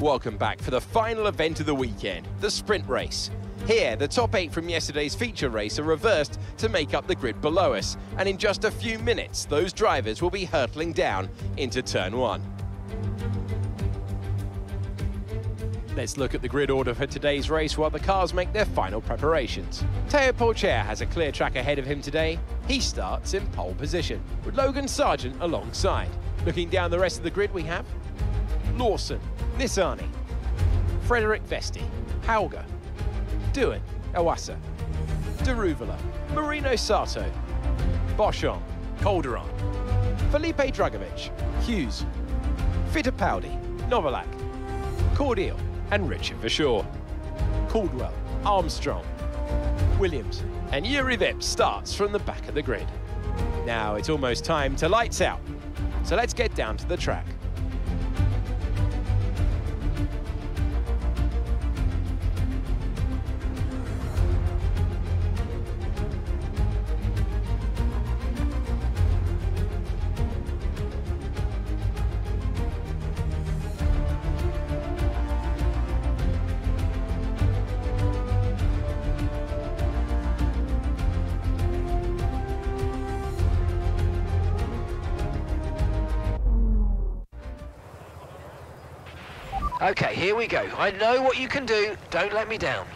Welcome back for the final event of the weekend, the sprint race. Here, the top eight from yesterday's feature race are reversed to make up the grid below us, and in just a few minutes, those drivers will be hurtling down into turn one. Let's look at the grid order for today's race while the cars make their final preparations. Teo Pourchaire has a clear track ahead of him today. He starts in pole position, with Logan Sargeant alongside. Looking down the rest of the grid, we have Lawson, Nissany, Frederik Vesti, Hauger, Doohan, Iwasa, Daruvala, Marino Sato, Boschung, Calderon, Felipe Drugovich, Hughes, Fittipaldi, Novalak, Cordeel, and Richard Verschoor. Caldwell, Armstrong, Williams, and Juri Vips starts from the back of the grid. Now it's almost time to lights out, so let's get down to the track. Okay, here we go. I know what you can do. Don't let me down.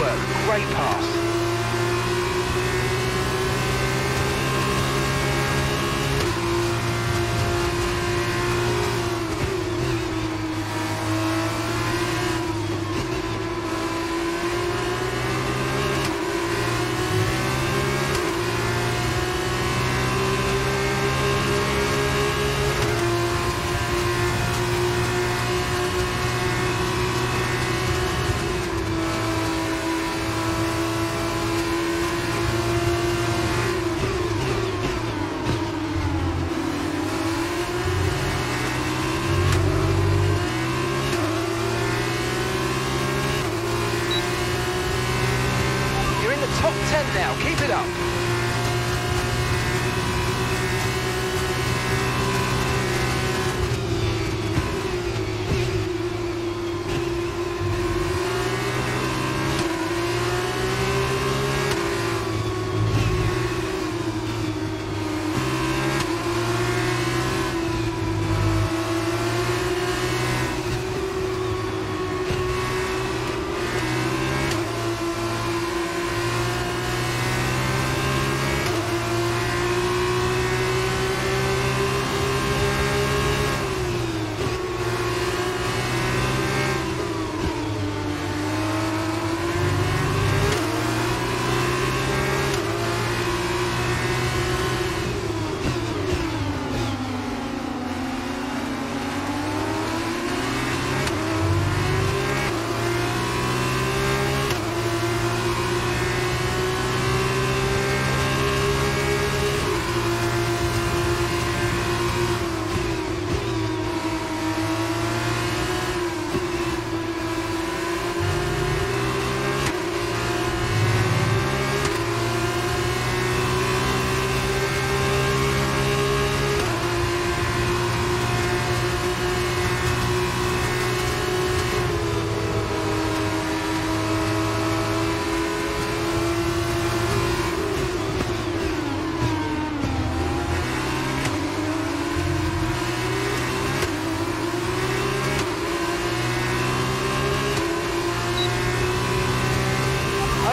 Work. Great pass.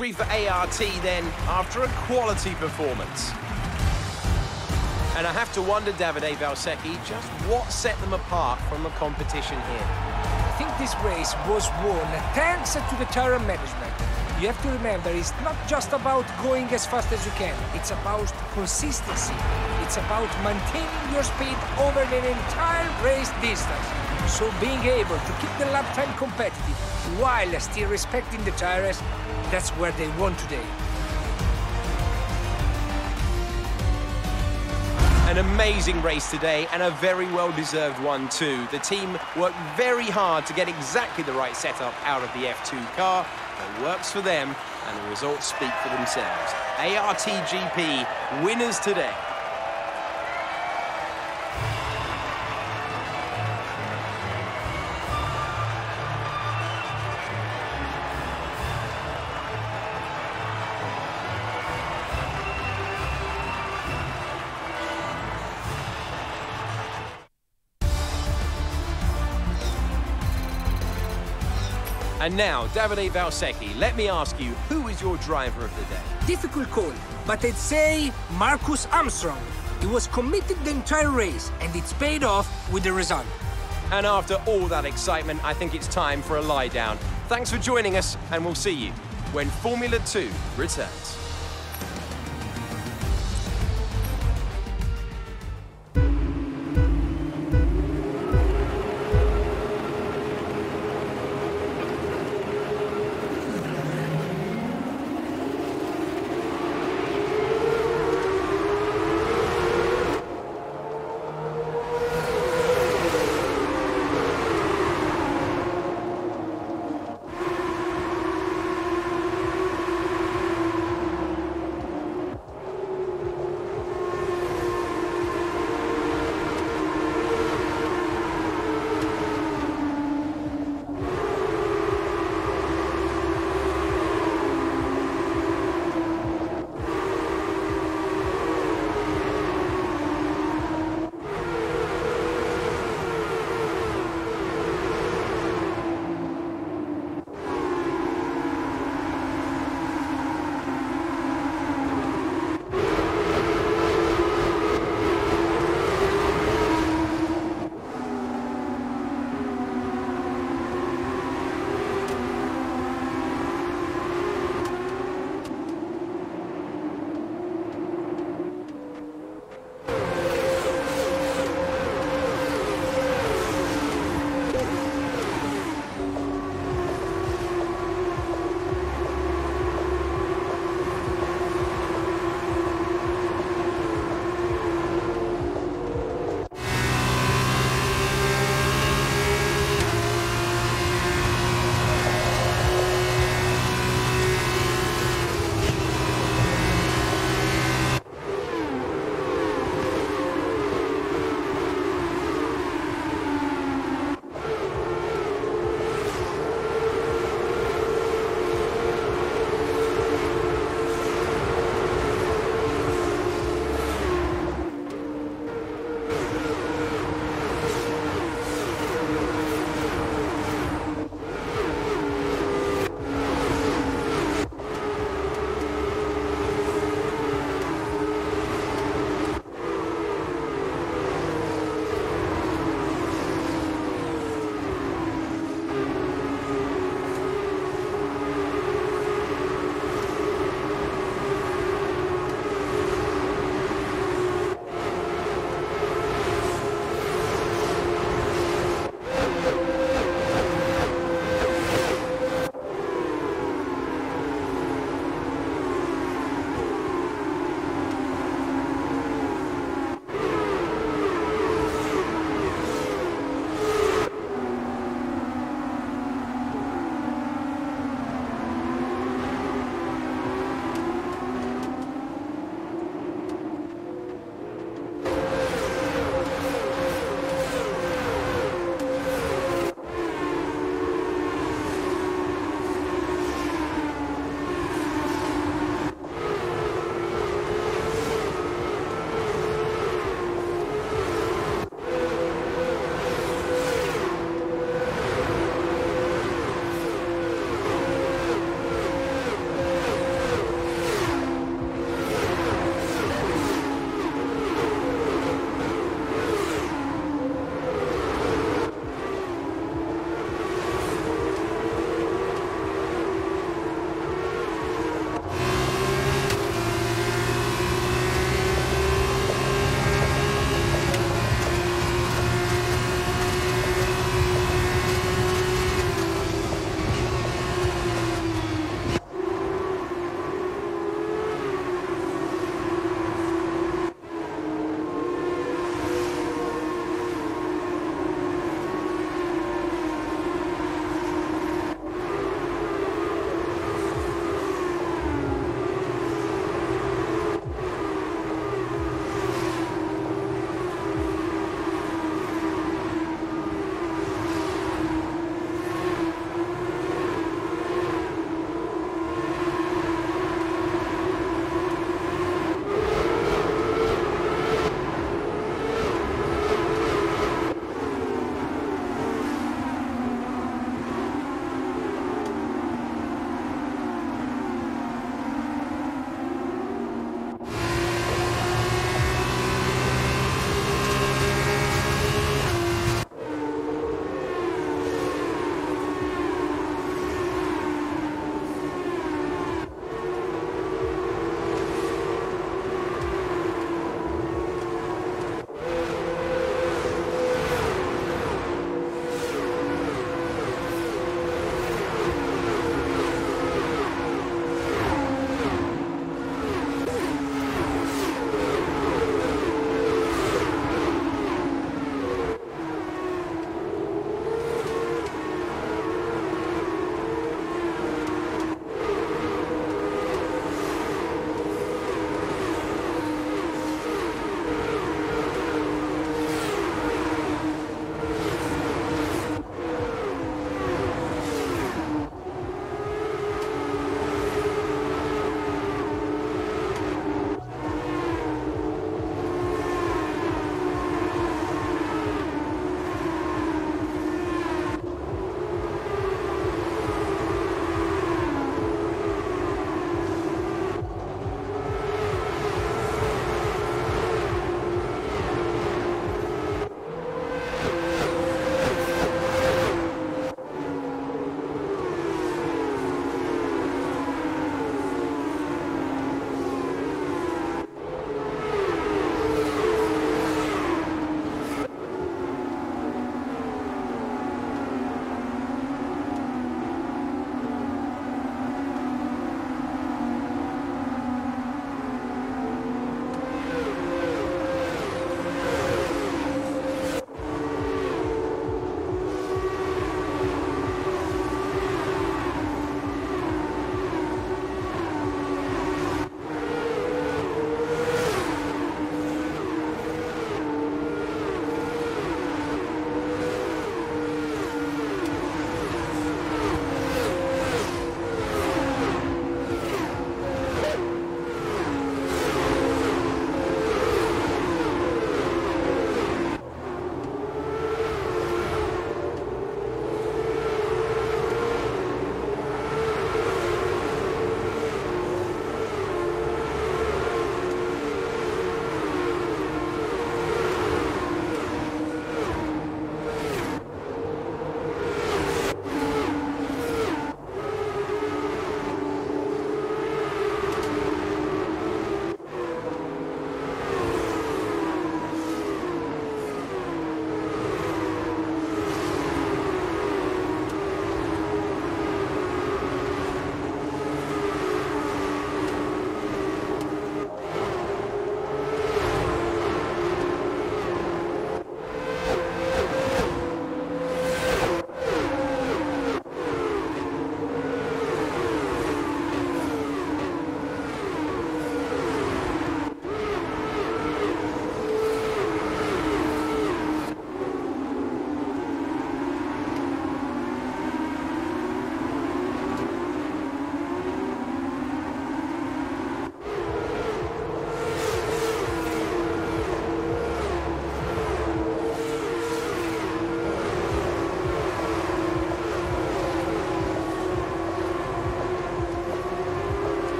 Victory for ART then, after a quality performance. And I have to wonder, Davide Valsecchi, just what set them apart from the competition here. I think this race was won thanks to the tyre management. You have to remember, it's not just about going as fast as you can. It's about consistency. It's about maintaining your speed over an entire race distance. So being able to keep the lap time competitive while still respecting the tires, that's where they won today. An amazing race today and a very well-deserved one too. The team worked very hard to get exactly the right setup out of the F2 car. It works for them and the results speak for themselves. ARTGP winners today. And now, Davide Valsecchi, let me ask you, who is your driver of the day? Difficult call, but I'd say Marcus Armstrong. He was committed the entire race, and it's paid off with the result. And after all that excitement, I think it's time for a lie down. Thanks for joining us, and we'll see you when Formula 2 returns.